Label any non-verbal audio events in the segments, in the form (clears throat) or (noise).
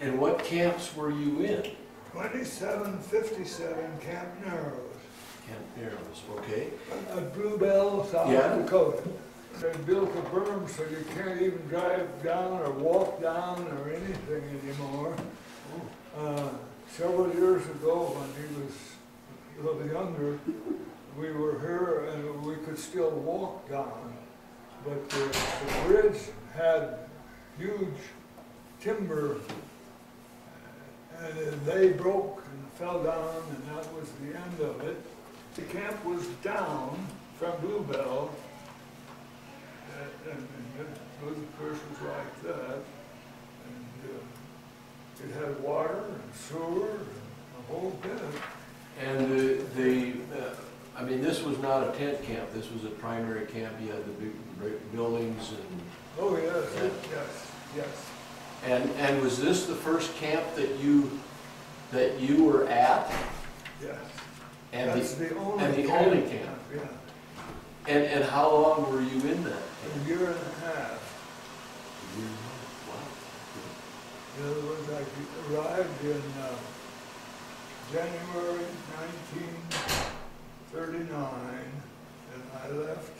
And what camps were you in? Twenty-seven fifty-seven Camp Narrows, Camp Narrows, okay? at Blue Bell, South Yeah. Dakota. They built a berm so you can't even drive down or walk down or anything anymore. Uh, Several years ago, when he was a little younger, we were here and we could still walk down. But the, the bridge had huge timber and they broke and fell down and that was the end of it. The camp was down from Blue Bell. uh, And, and it was, of course, was like that. And, uh, it had water and sewer and a whole bit. And the, the, uh, I mean, this was not a tent camp, this was a primary camp, you had the big big buildings and, Oh, yes, yes, yes. And, and was this the first camp that you, that you were at? Yes. And That's the, the only. and the only camp. Yeah, and, and how long were you in that? a year and a half. In other words, I arrived in uh, January nineteen thirty-nine, and I left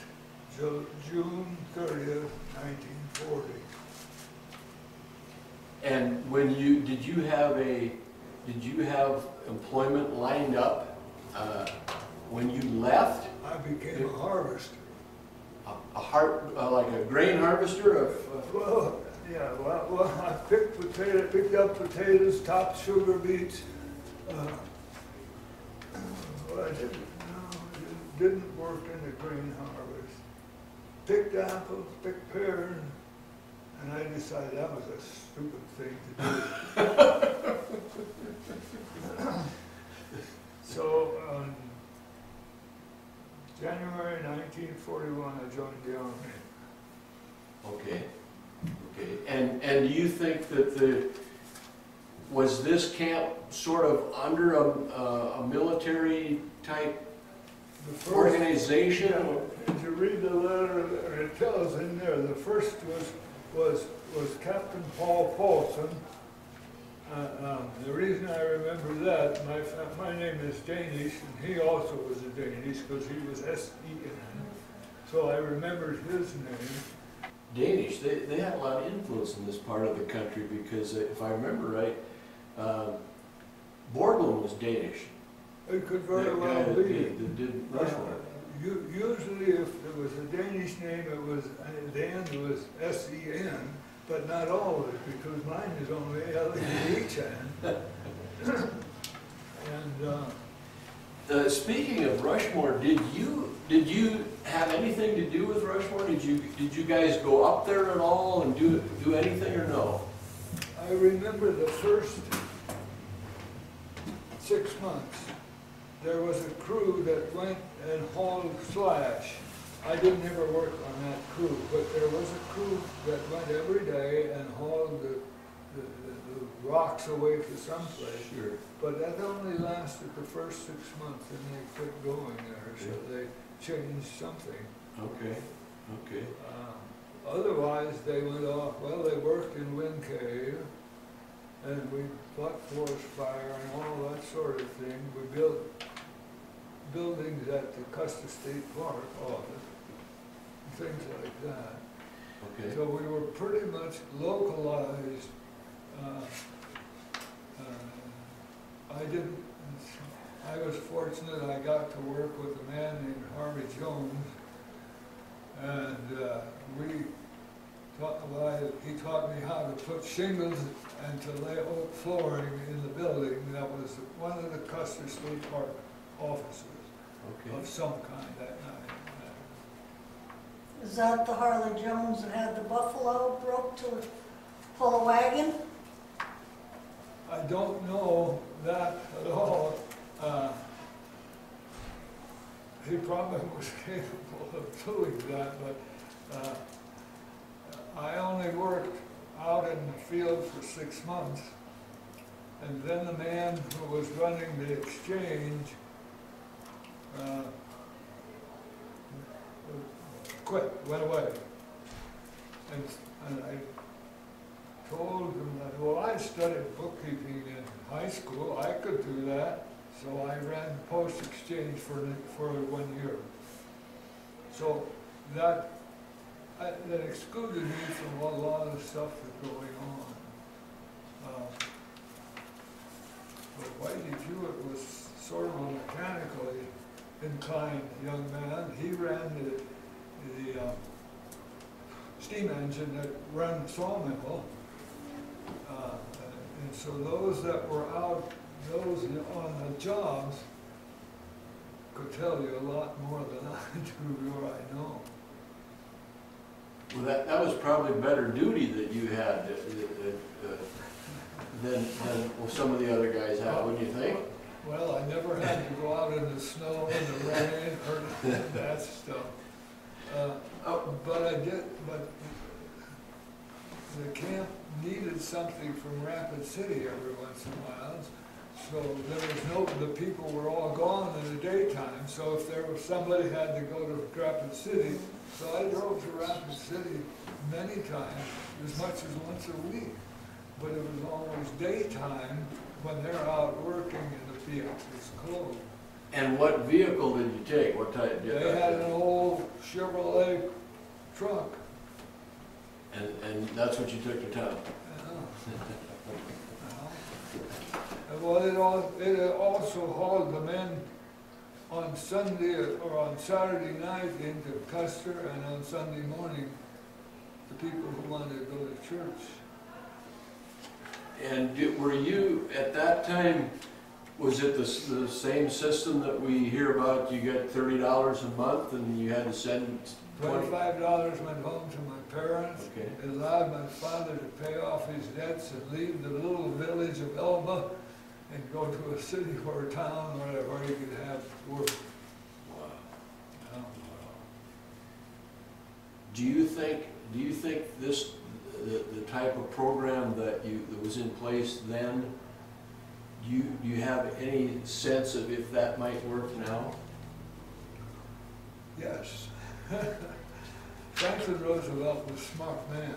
Ju- June thirtieth, nineteen forty. And when you, did you have a, did you have employment lined up, uh, when you left? I became a harvester. A a har, uh, like a grain harvester of, of- Well, yeah, well, well, I picked potato, picked up potatoes, topped sugar beets. uh, Well, I didn't, no, didn't work in the grain harvest. Picked apples, picked pears, and I decided that was a stupid thing to do. (laughs) So, um, January nineteen forty-one, I joined the army. okay, okay. And, and do you think that the, was this camp sort of under a, a, a military type The first- organization? Yeah, If you read the letter, it tells in there, the first was, was, was Captain Paul Paulsen. Uh, um, The reason I remember that, my, my name is Danish, and he also was a Danish, because he was S-E-N. So I remembered his name. Danish, they, they had a lot of influence in this part of the country because if I remember right, uh, Borglum was Danish. It could very well be. that did Rushmore. Usually if it was a Danish name, it was, the end was S-E-N, but not always, because mine is only L-E-H-N. (coughs) And, uh, Uh, speaking of Rushmore, did you, did you have anything to do with Rushmore? Did you, did you guys go up there at all and do, do anything or no? I remember the first six months, there was a crew that went and hauled slash. I didn't ever work on that crew, but there was a crew that went every day and hauled the, the, the the rocks away to someplace. Sure. But that only lasted the first six months, and they quit going there, so they changed something. Okay, okay. Uh, Otherwise, they went off, well, they worked in Wind Cave, and we fought forest fire and all that sort of thing. We built buildings at the Custer State Park office, things like that. Okay. So we were pretty much localized. uh, uh, I didn't, I was fortunate, I got to work with a man named Harvey Jones. And uh, we taught, well, I- he taught me how to put shingles and to lay oak flooring in the building. That was one of the Custer State Park offices Okay. of some kind that night. Is that the Harley Jones that had the buffalo broke to pull a wagon? I don't know that at all. Uh, He probably was (laughs) capable of doing that, but uh, I only worked out in the field for six months. And then the man who was running the exchange uh, quit, went away. And, and I told him that, well, I studied bookkeeping in high school, I could do that. So I ran post exchange for, for one year. So that, I- that excluded me from a lot of stuff that's going on. Uh, But Whitey it was sort of mechanically inclined young man. He ran the, the, uh, steam engine that ran sawmill. Uh, And so those that were out, those on the jobs could tell you a lot more than I (laughs) do, or I know. Well, that, that was probably better duty that you had that- that, uh, than, than well, some of the other guys had, wouldn't you think? Well, I never had to go out in the snow and the rain or (laughs) that stuff. Uh, Oh, But I did, but the camp needed something from Rapid City every once in a while. So there was no, the people were all gone in the daytime, so if there was, somebody had to go to Rapid City. So I drove to Rapid City many times, as much as once a week. But it was always daytime when they're out working and is closed. And what vehicle did you take? What type? They had an old Chevrolet truck. And, and that's what you took to town? And Well, it al, it also hauled the men on Sunday or on Saturday night into Custer and on Sunday morning, the people who wanted to go to church. And were you, at that time, was it the, the same system that we hear about? You get thirty dollars a month and you had to send twenty? Twenty-five dollars went home to my parents. Okay. It allowed my father to pay off his debts and leave the little village of Elba and go to a city or a town where, where he could have work. Wow. Um, Do you think, do you think this, the, the type of program that you, that was in place then, do you, do you have any sense of if that might work now? Yes. (laughs) Franklin Roosevelt was a smart man.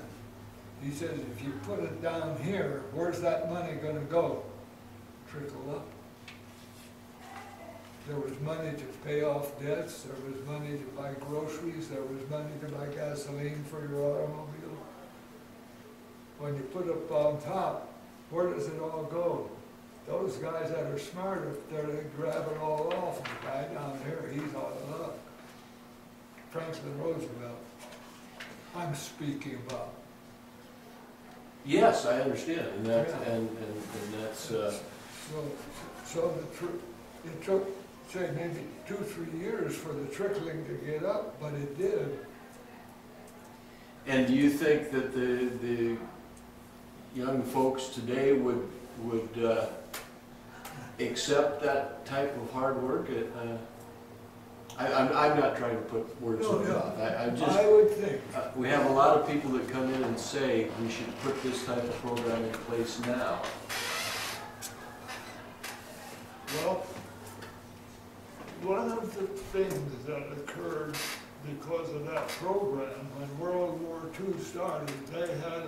He says, if you put it down here, where's that money gonna go? Trickle up. There was money to pay off debts, there was money to buy groceries, there was money to buy gasoline for your automobile. When you put up on top, where does it all go? Those guys that are smart up there, they're grabbing all off, and the guy down here, he's out of luck. Franklin Roosevelt, I'm speaking about. Yes, I understand, and that's, Yeah. and, and, and that's, uh, So, so the, tr- it took, say, maybe two, three years for the trickling to get up, but it did. and do you think that the, the young folks today would, would, uh, accept that type of hard work? Uh, I, I'm, I'm not trying to put words in No, your mouth, I, I'm just. I would think, Uh, We have a lot of people that come in and say, we should put this type of program in place now. well, one of the things that occurred because of that program, when World War II started, they had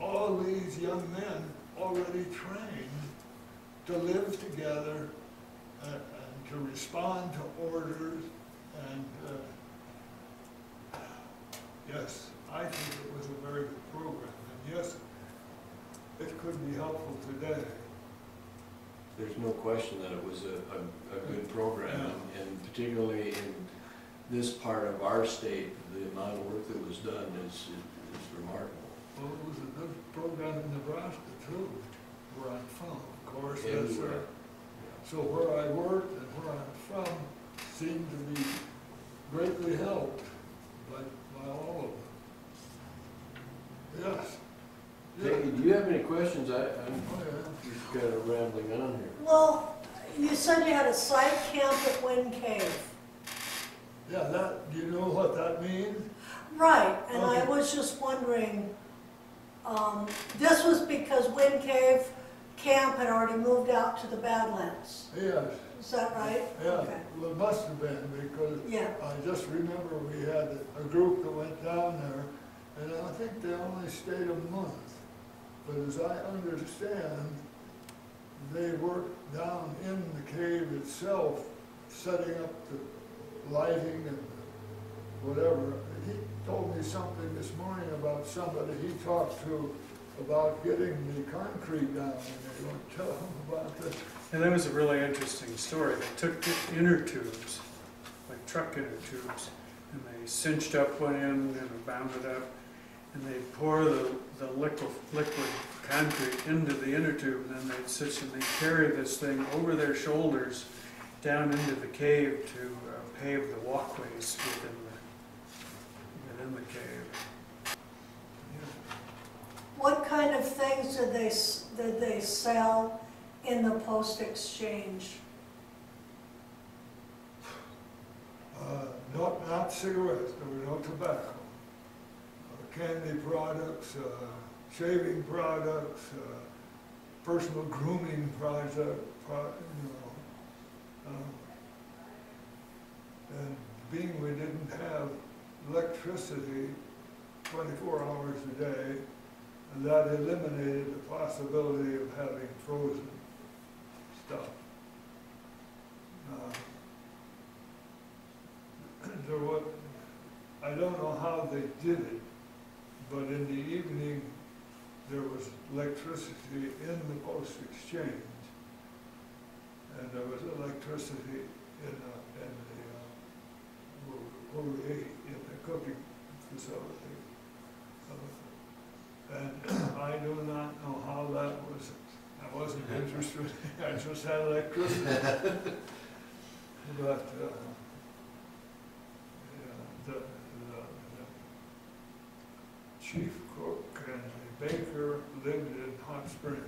all these young men already trained to live together and, and to respond to orders and, uh, yes, I think it was a very good program. And yes, it could be helpful today. There's no question that it was a, a, a good program, and- and particularly in this part of our state, the amount of work that was done is, is remarkable. Well, it was a good program in Nebraska too, where I'm from, course, that's Everywhere. where. So where I worked and where I'm from seemed to be greatly helped by, by all of them. Yes. Yeah. Peggy, do you have any questions? I, I'm Oh, yeah. just kind of rambling on here. Well, you said you had a site camp at Wind Cave. Yeah, that, do you know what that means? Right, and I was just wondering, um, this was because Wind Cave Camp had already moved out to the Badlands. Yes, Is that right? yeah, Okay. well, it must have been because Yeah, I just remember we had a group that went down there and I think they only stayed a month. but as I understand, they work down in the cave itself, setting up the lighting and whatever. He told me something this morning about somebody he talked to about getting the concrete down, and they won't tell him about this. And that was a really interesting story. They took the inner tubes, like truck inner tubes, and they cinched up one end and bound it up, and they'd pour the, the liquid, liquid concrete into the inner tube, and then they'd cinch and they'd carry this thing over their shoulders down into the cave to uh, pave the walkways within the, within the cave. What kind of things did they, did they sell in the post exchange? Uh, not, not cigarettes, there was no tobacco. Uh, Candy products, uh, shaving products, uh, personal grooming product, pro, you know. um, And being we didn't have electricity twenty-four hours a day, that eliminated the possibility of having frozen stuff. Uh, (clears throat) there was, I don't know how they did it, but in the evening, there was electricity in the post exchange. And there was electricity in, uh, in the, uh, in the cooking facility. Uh, And I do not know how that was, I wasn't interested, I just had electricity. But, uh, yeah, the, the, the chief cook and the baker lived in Hot Springs.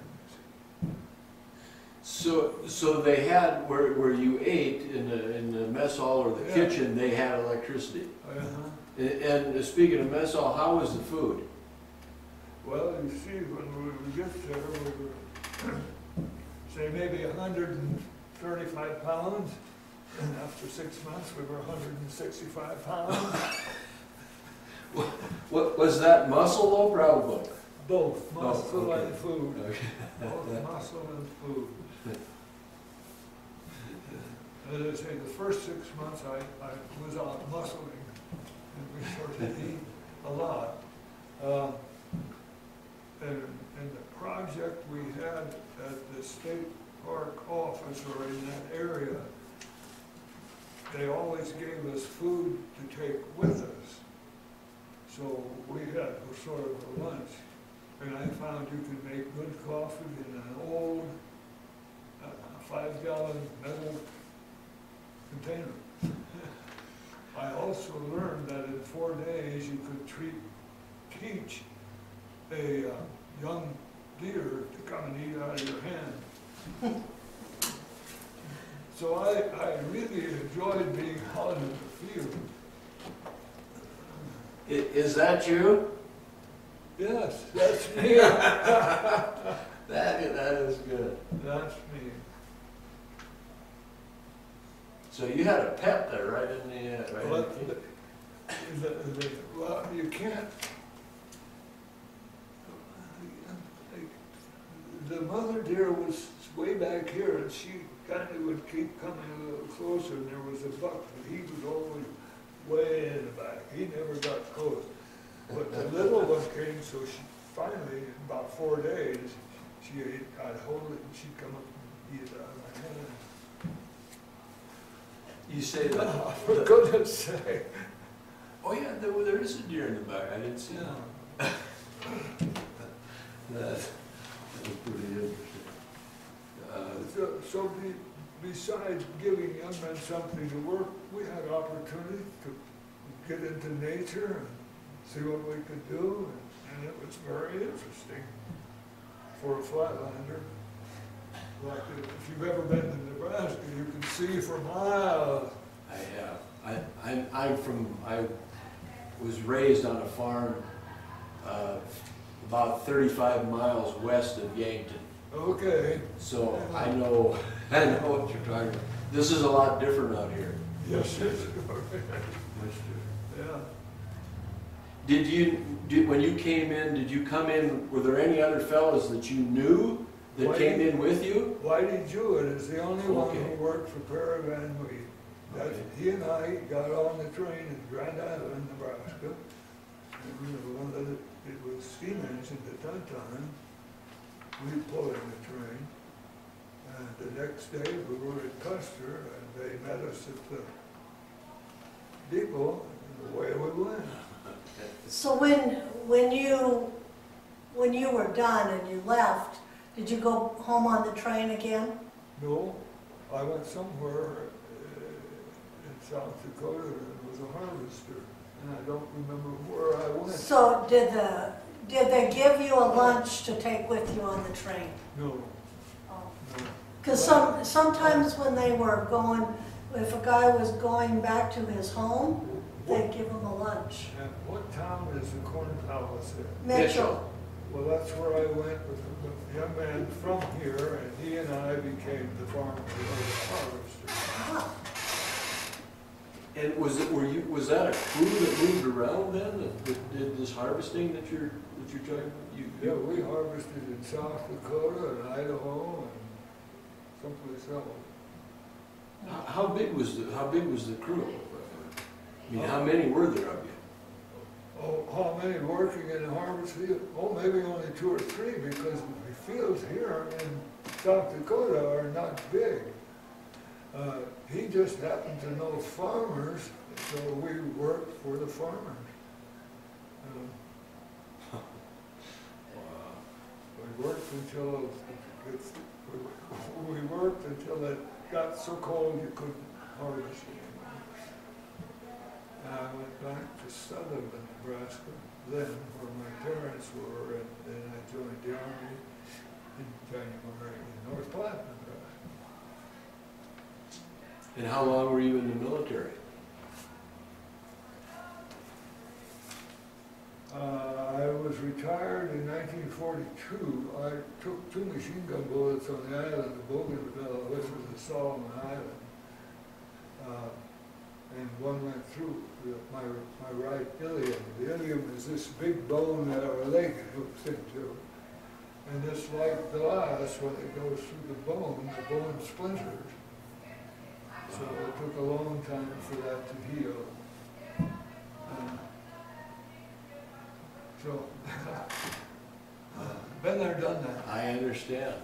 So, so they had, where, where you ate in the, in the mess hall or the Yeah. kitchen, they had electricity. Uh-huh. And, and speaking of mess hall, how was the food? Well, you see, when we would get there, we were, (coughs) say, maybe hundred and thirty-five pounds. And after six months, we were hundred and sixty-five pounds. (laughs) What, was that muscle or though, probably? Both Oh, muscle okay. and food. Okay. Both muscle and food. As I say, the first six months I, I was out muscling, and we sort of eat a lot. Uh, And, and the project we had at the state park office or in that area, they always gave us food to take with us. So we had sort of a lunch. And I found you could make good coffee in an old uh, five-gallon metal container. (laughs) I also learned that in four days, you could treat, teach a uh, young deer to come and eat out of your hand. (laughs) So I, I really enjoyed being out in the field. I- Is that you? Yes, that's me. (laughs) That, that is good. That's me. So you had a pet there, right in the, uh, right in Well, the. the- the- the- Well, you can't. The mother deer was way back here and she kind of would keep coming a little closer and there was a buck, but he was always way in the back. He never got close. But the little one came, so she finally, in about four days, she got hold it and she'd come up and eat it out of my hand. You say that. (laughs) For goodness sake. Oh yeah, there, there is a deer in the back. I didn't see Yeah. (laughs) that. That was pretty interesting. Uh, So, so be, besides giving young men something to work, we had opportunity to get into nature and see what we could do, and, and it was very interesting for a flatlander. Like, if you've ever been to Nebraska, you can see for miles. I have. I, I'm, I'm from, I was raised on a farm, uh, about thirty-five miles west of Yankton. Okay, So I know, (laughs) I know what you're talking about. This is a lot different out here. yes, (laughs) Much different. yeah. Did you, did, when you came in, did you come in, were there any other fellows that you knew that Why- came in with you? Whitey Jewett is the only one who worked for Perry Van Wee. Okay. he and I got on the train in Grand Island, Nebraska. And we were one of the, it was steam engine at that time. We pulled in the train. And the next day, we were at Custer, and they met us at the depot, and away we went. So when, when you, when you were done and you left, did you go home on the train again? No, I went somewhere uh, in South Dakota and was a harvester, and I don't remember where I went. So did the, did they give you a lunch to take with you on the train? No, Oh. no. Because some, sometimes when they were going, if a guy was going back to his home, they'd give him a lunch. And what town is the Corn Palace in? Mitchell, Well, that's where I went with a young man from here, and he and I became the farmer, or the harvester. ah, And was it, were you, was that a crew that moved around then, that, that did this harvesting that you're, that you're talking about? You- Yeah, we harvested in South Dakota and Idaho and someplace else. How, how big was the, how big was the crew? I mean, how many were there of you? Oh, how many working in the harvest field? Oh, maybe only two or three, because the fields here in South Dakota are not big. Uh, he just happened to know farmers, so we worked for the farmers. Um, Worked until, it's- we worked until it got so cold you couldn't harvest. And I went back to Sutherland, Nebraska, then where my parents were, and then I joined the army in January in North Platte, Nebraska. And how long were you in the military? Uh, I was retired in nineteen forty-two. I took two machine gun bullets on the island of Bougainville, which was a Solomon Island. Uh, And one went through the- my, my right ilium. The ilium is this big bone that our leg hooks into. And just like the last, when it goes through the bone, the bone splinters. So it took a long time for that to heal. So, (laughs) been there, done that. I understand,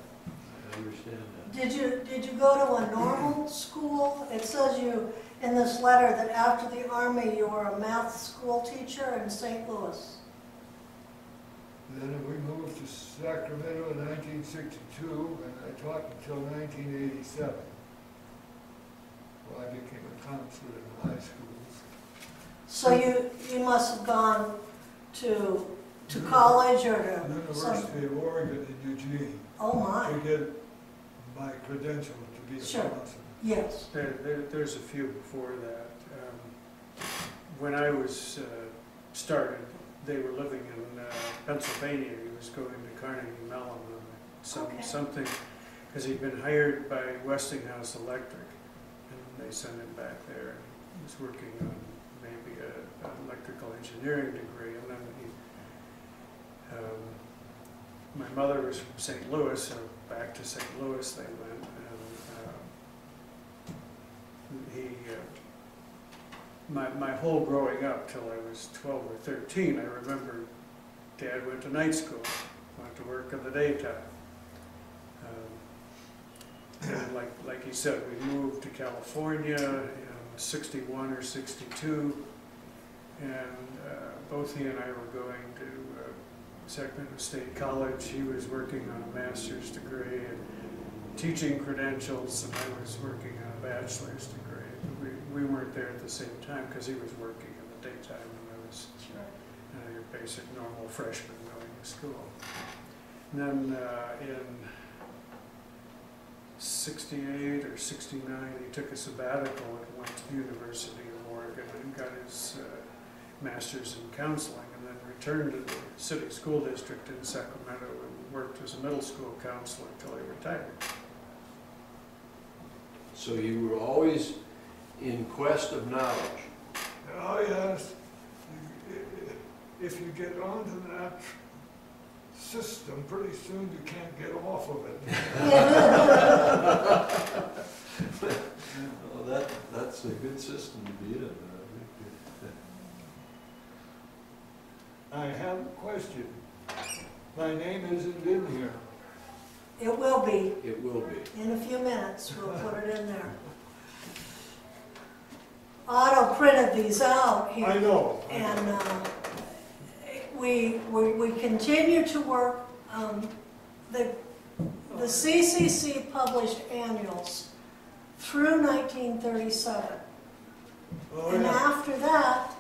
I understand that. did you, did you go to a normal school? It says you, in this letter, that after the army, you were a math school teacher in St. Louis. Then we moved to Sacramento in nineteen sixty-two, and I taught until nineteen eighty-seven. Well, I became a counselor in high schools. So you, you must have gone to, to college or to some, University of Oregon in Eugene, oh my, to get my credential to be a Sure. counselor. yes. There, there, there's a few before that. Um, When I was, uh, started, they were living in uh, Pennsylvania, he was going to Carnegie Mellon on some, Okay. something, because he'd been hired by Westinghouse Electric, and they sent him back there. He was working on maybe a, an electrical engineering degree, and then he, um, my mother was from St. Louis, so back to St. Louis they went, and, uh, he, uh, my, my whole growing up till I was twelve or thirteen, I remember dad went to night school, went to work in the daytime. Um, And like, like he said, we moved to California in sixty-one or sixty-two, and uh, both he and I were going to uh, Sacramento State College. He was working on a master's degree and teaching credentials, and I was working on a bachelor's degree. We, we weren't there at the same time because he was working in the daytime and I was Sure. uh, your basic normal freshman going to school. And then uh, in sixty-eight or sixty-nine, he took a sabbatical and went to the University of Oregon and got his uh, master's in counseling and then returned to the city school district in Sacramento and worked as a middle school counselor until he retired. So you were always in quest of knowledge. Oh, yes. if you get onto that system, pretty soon you can't get off of it. Well, that, that's a good system to be in. I have a question. My name isn't in here. It will be, It will be. in a few minutes, we'll put it in there. Otto printed these out here. I know. And uh, we, we we continue to work, um, the, the CCC published annuals through 1937. Oh, And yeah, after that,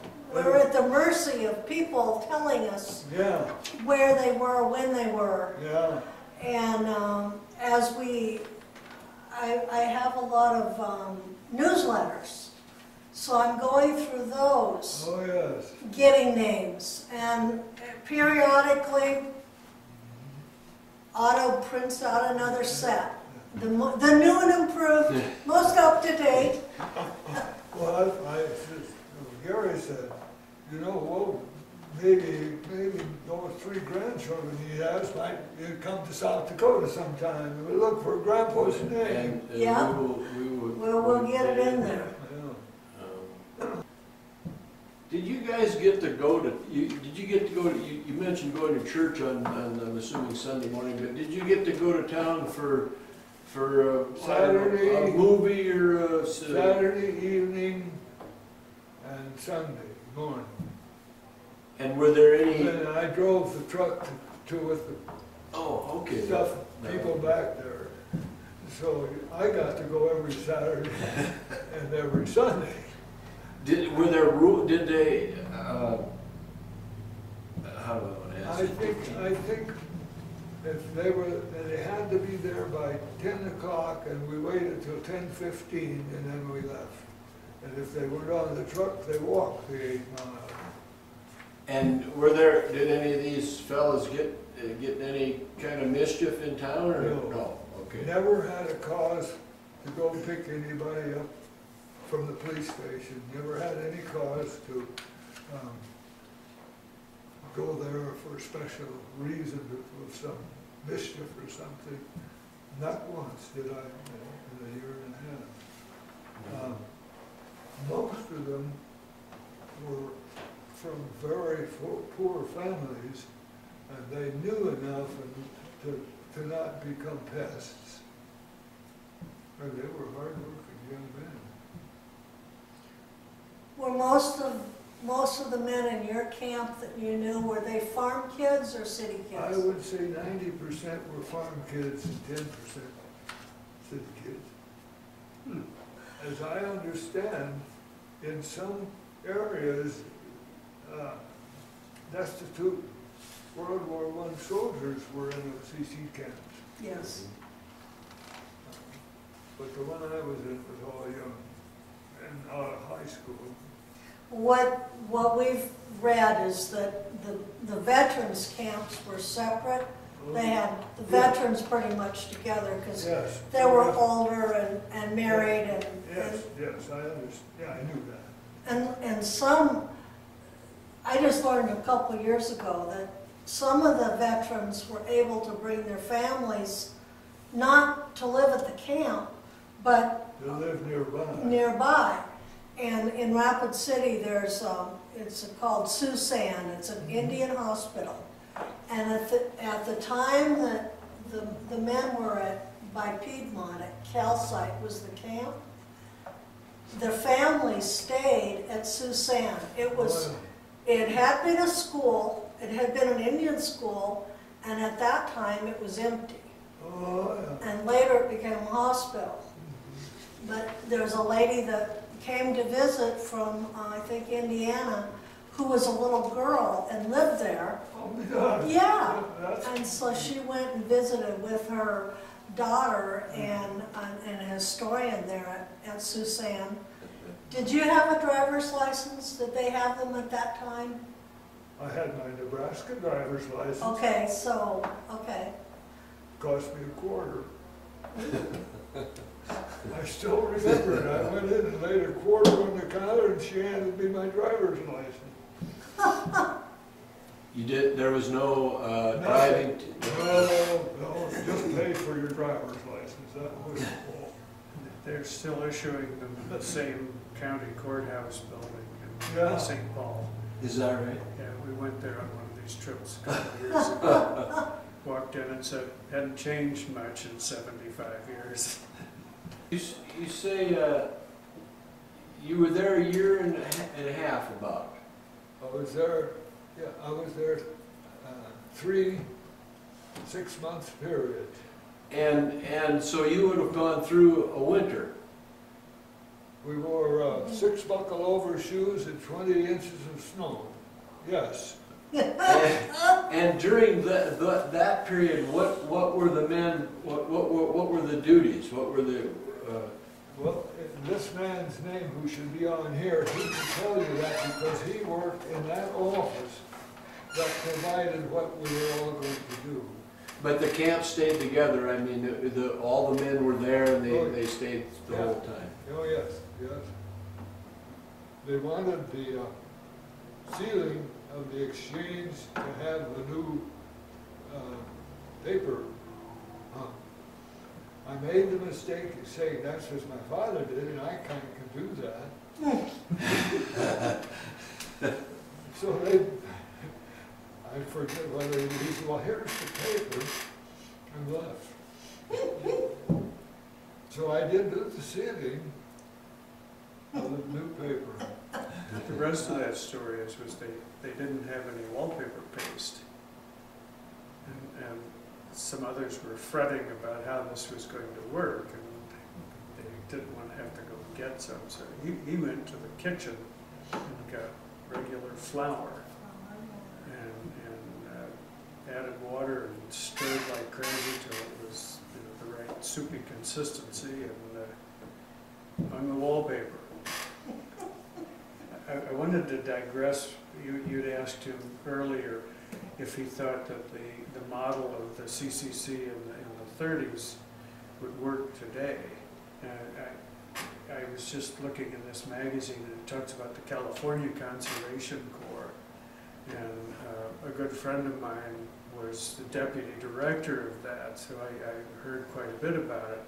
we're at the mercy of people telling us yeah, where they were, when they were. yeah. And um, as we, I, I have a lot of um, newsletters, so I'm going through those Oh, yes. getting names, and periodically, Otto prints out another set. The, the new and improved, most up to date. (laughs) Well, I, I, Gary said, you know, well, maybe, maybe those three grandchildren he has might uh, come to South Dakota sometime, and we look for Grandpa's name. And, and Yeah. we will, we will. We'll, we'll get it in there. Yeah. Um, Did you guys get to go to, you, did you get to go to, you, you mentioned going to church on, on, I'm assuming Sunday morning, but did you get to go to town for, for, uh, I don't know, Saturday. A movie or, uh, s- uh, Saturday evening and Sunday and were there any, then I drove the truck to, to with the oh, okay. stuff, No. people back there. So I got to go every Saturday (laughs) and every Sunday. Did, were there rule, did they, uh, how do I want to ask? I think, I think if they were, they had to be there by ten o'clock and we waited till ten fifteen and then we left. And if they weren't on the truck, they walked the eight miles. And were there, did any of these fellas get, uh, get any kind of mischief in town or? No. Okay. Never had a cause to go pick anybody up from the police station, never had any cause to, um, go there for a special reason, with some mischief or something. Not once did I, know in a year and a half. Um, Most of them were from very fo- poor families, and they knew enough and to, to not become pests. And they were hardworking young men. Were most of, most of the men in your camp that you knew, were they farm kids or city kids? I would say ninety percent were farm kids and ten percent city kids. Hmm. As I understand, in some areas, uh, destitute World War One soldiers were in the CC camps. Yes. But the one I was in was all young and out of high school. What, what we've read is that the, the veterans camps were separate. They had the veterans pretty much together because Yes. they were older and, and married and, Yes, yes, I understand, yeah, I knew that. and, and some, I just learned a couple years ago that some of the veterans were able to bring their families not to live at the camp, but They live nearby. nearby. And in Rapid City, there's, um, it's called Sioux San, it's an Indian hospital. And at the, at the time that the, the men were at, by Piedmont, at Calcite was the camp, the family stayed at Sioux San. It was, it had been a school, it had been an Indian school, and at that time it was empty. Oh, yeah. And later it became a hospital. But there was a lady that came to visit from, uh, I think, Indiana, who was a little girl and lived there. Oh, my Yeah. God. And so she went and visited with her daughter and, and a historian there at, at Sioux San. Did you have a driver's license? Did they have them at that time? I had my Nebraska driver's license, Okay, so, okay. cost me a quarter. I still remember it, I went in and laid a quarter on the counter and she handed me my driver's license. You did, there was no, uh, driving, t- No, no, just pay for your driver's license, that was all. They're still issuing them in the same county courthouse building Yeah. in St. Paul. is that right? Yeah, we went there on one of these trips a couple of years (laughs) ago. Walked in and said, hadn't changed much in seventy-five years. You, s- you say, uh, you were there a year and a ha- and a half about. I was there, yeah, I was there, uh, three, six months period. And, and so you would have gone through a winter. We wore, uh, six buckle over shoes and twenty inches of snow, yes. And and during the, the, that period, what, what were the men, what, what, were- what were the duties? What were the, uh, Well, this man's name who should be on here, he can tell you that because he worked in that office that provided what we were all going to do. but the camp stayed together, I mean, the, the, all the men were there and they, Oh, they stayed the yeah. whole time. Oh, yes, yes. They wanted the uh, ceiling of the exchange to have the new uh, paper. I made the mistake of saying that's what my father did, and I kind of can do that. (laughs) So they, I forget whether he said, well, here's the paper, and left. So I did do the ceiling of the new paper. The rest of that story is, was they, they didn't have any wallpaper paste. And, and some others were fretting about how this was going to work, and they didn't want to have to go get some, so he, he went to the kitchen and got regular flour and, and uh, added water and stirred like crazy till it was, you know, the right soupy consistency and, uh, hung the wallpaper. I, I wanted to digress, you, you'd asked him earlier if he thought that the, the model of the CCC in the, in the thirties would work today. I, I was just looking in this magazine and it talks about the California Conservation Corps. And uh, a good friend of mine was the deputy director of that, so I, I heard quite a bit about it.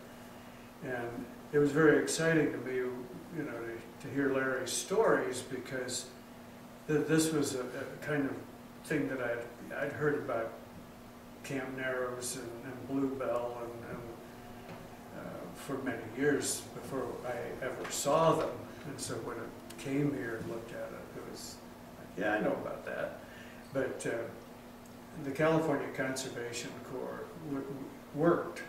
And it was very exciting to me, you know, to, to hear Larry's stories because th- this was a, a kind of thing that I'd, I'd heard about Camp Narrows and, and Blue Bell and, and uh, for many years before I ever saw them. And so when I came here and looked at it, it was, yeah, I know about that. But uh, the California Conservation Corps worked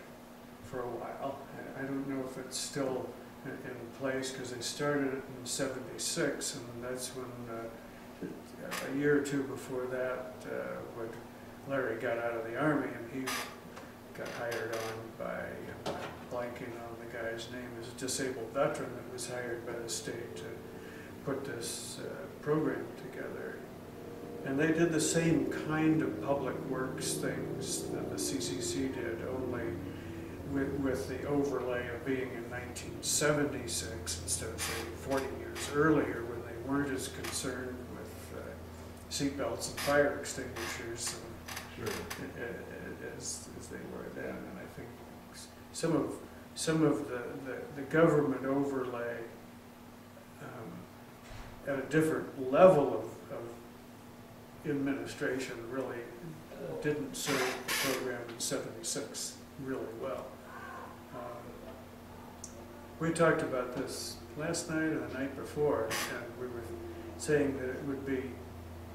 for a while. I- I don't know if it's still in, in place because they started it in '76, and that's when uh, a year or two before that, uh, when Larry got out of the army and he got hired on by, blanking on the guy's name, was a disabled veteran that was hired by the state to put this uh, program together. And they did the same kind of public works things that the CCC did, only with, with the overlay of being in 1976 instead of say 40 years earlier when they weren't as concerned uh, seatbelts and fire extinguishers Sure. and, uh, as, as they were then. And I think some of, some of the, the, the government overlay um, at a different level of, of administration really didn't serve the program in seventy-six really well. Um, We talked about this last night or the night before, and we were saying that it would be,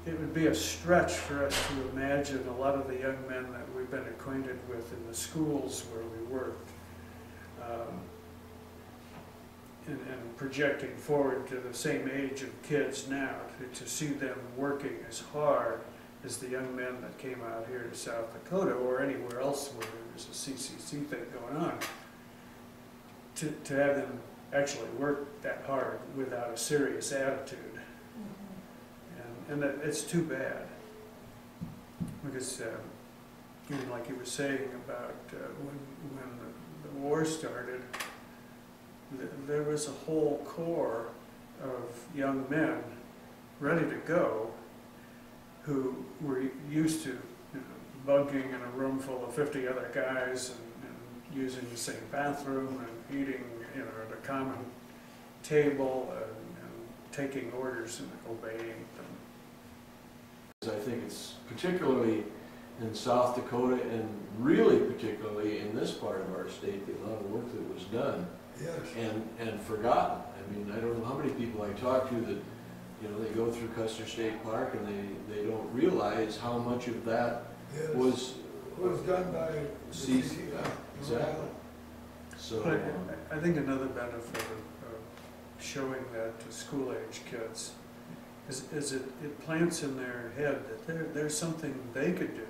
it would be a stretch for us to imagine a lot of the young men that we've been acquainted with in the schools where we worked. um, And, and projecting forward to the same age of kids now, to, to see them working as hard as the young men that came out here to South Dakota or anywhere else where there's a CCC thing going on. To, to have them actually work that hard without a serious attitude. And, that, it's too bad. Because, uh, you know, like you were saying about uh, when, when the, the war started, th- there was a whole corps of young men ready to go who were used to, you know, bugging in a room full of fifty other guys and, and using the same bathroom and eating, you know, at a common table and, and taking orders and obeying them. I think it's particularly in South Dakota and really particularly in this part of our state, the amount of work that was done Yes, and, and forgotten. I mean, I don't know how many people I talk to that, you know, they go through Custer State Park and they, they don't realize how much of that yes. was, Was done by the C- CCC. yeah, exactly. so. I um, I think another benefit of, of showing that to school-age kids is, is it, it plants in their head that there, there's something they could do